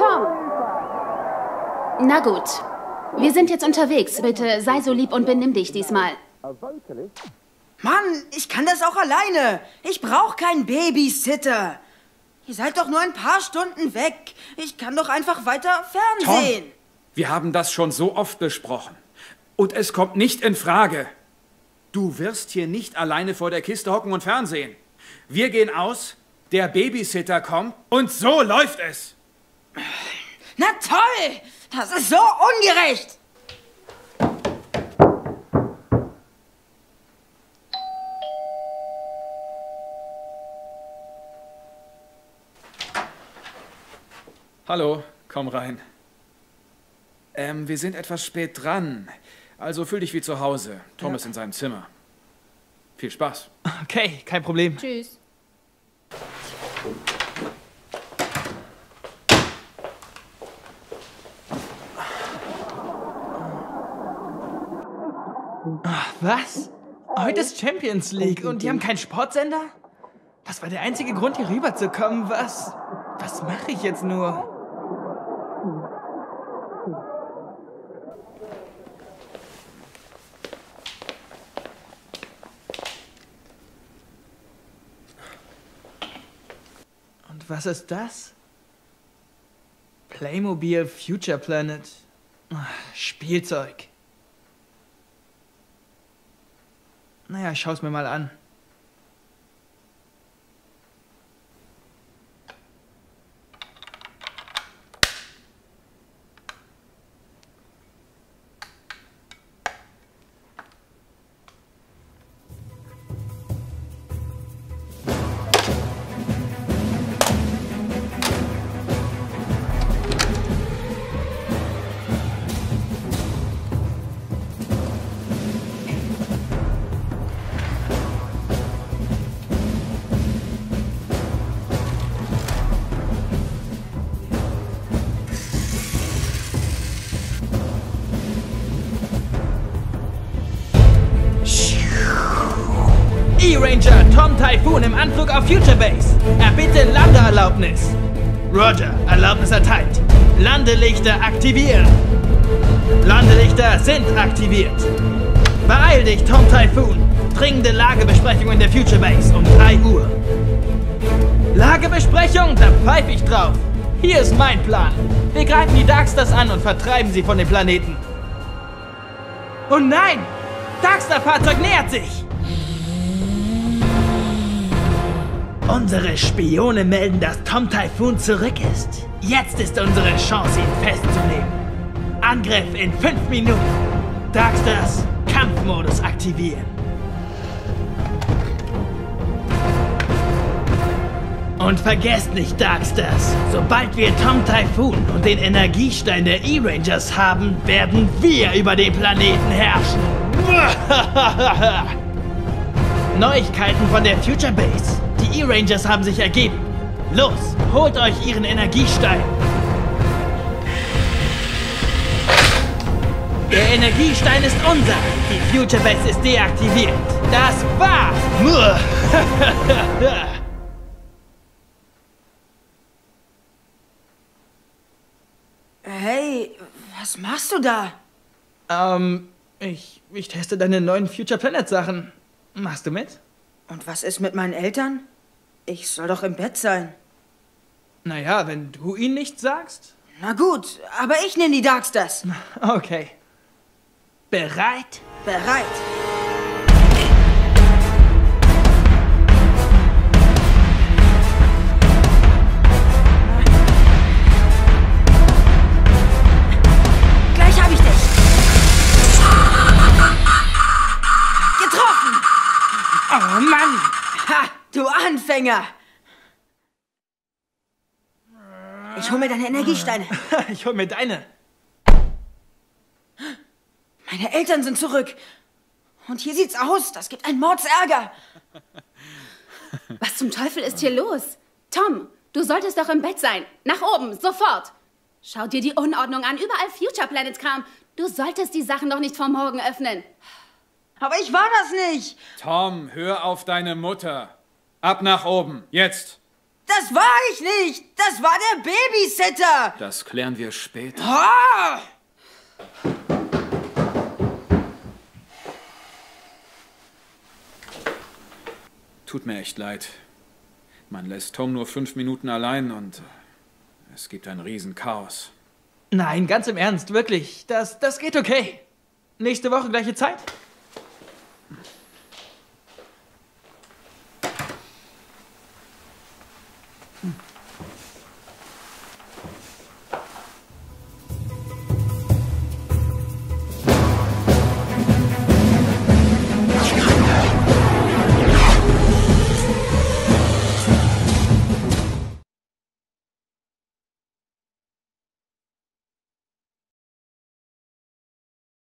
Tom! Na gut. Wir sind jetzt unterwegs. Bitte sei so lieb und benimm dich diesmal. Mann, ich kann das auch alleine. Ich brauche keinen Babysitter. Ihr seid doch nur ein paar Stunden weg. Ich kann doch einfach weiter Fernsehen. Tom, wir haben das schon so oft besprochen. Und es kommt nicht in Frage. Du wirst hier nicht alleine vor der Kiste hocken und Fernsehen. Wir gehen aus, der Babysitter kommt und so läuft es. Na toll! Das ist so ungerecht! Hallo, komm rein. Ähm, wir sind etwas spät dran. Also fühl dich wie zu Hause. Tom ja. ist in seinem Zimmer. Viel Spaß. Okay, kein Problem. Tschüss. Was? Heute ist Champions League und die haben keinen Sportsender? Das war der einzige Grund, hier rüberzukommen. Was? Was mache ich jetzt nur? Und was ist das? Playmobil Future Planet. Spielzeug. Naja, ich schau's mir mal an. E-Ranger Tom Typhoon im Anflug auf Future Base. Erbitte Landeerlaubnis. Roger, Erlaubnis erteilt. Landelichter aktivieren. Landelichter sind aktiviert. Beeil dich, Tom Typhoon. Dringende Lagebesprechung in der Future Base um 3 Uhr. Lagebesprechung? Da pfeife ich drauf. Hier ist mein Plan. Wir greifen die Darkstars an und vertreiben sie von dem Planeten. Oh nein! Darkstar-Fahrzeug nähert sich! Unsere Spione melden, dass Tom Typhoon zurück ist. Jetzt ist unsere Chance, ihn festzunehmen. Angriff in 5 Minuten. Darkstars, Kampfmodus aktivieren. Und vergesst nicht, Darkstars, sobald wir Tom Typhoon und den Energiestein der E-Rangers haben, werden wir über den Planeten herrschen. Neuigkeiten von der Future Base. Die E-Rangers haben sich ergeben. Los, holt euch ihren Energiestein. Der Energiestein ist unser. Die Future Base ist deaktiviert. Das war's. Hey, was machst du da? Ähm, ich, ich teste deine neuen Future Planet Sachen. Machst du mit? Und was ist mit meinen Eltern? Ich soll doch im Bett sein. Naja, wenn du ihnen nichts sagst. Na gut, aber ich nenne die Darkstars. Okay. Bereit? Bereit. Gleich hab ich dich. Getroffen. Oh Mann. Ha. Du Anfänger! Ich hol mir deine Energiesteine. ich hol mir deine. Meine Eltern sind zurück. Und hier sieht's aus. Das gibt einen Mordsärger. Was zum Teufel ist hier los? Tom, du solltest doch im Bett sein. Nach oben, sofort. Schau dir die Unordnung an. Überall Future Planets Kram. Du solltest die Sachen doch nicht vor morgen öffnen. Aber ich war das nicht. Tom, hör auf deine Mutter. Ab nach oben, jetzt! Das war ich nicht! Das war der Babysitter! Das klären wir später. Ah! Tut mir echt leid. Man lässt Tom nur fünf Minuten allein und es gibt ein Riesenchaos. Nein, ganz im Ernst, wirklich. Das, das geht okay. Nächste Woche gleiche Zeit?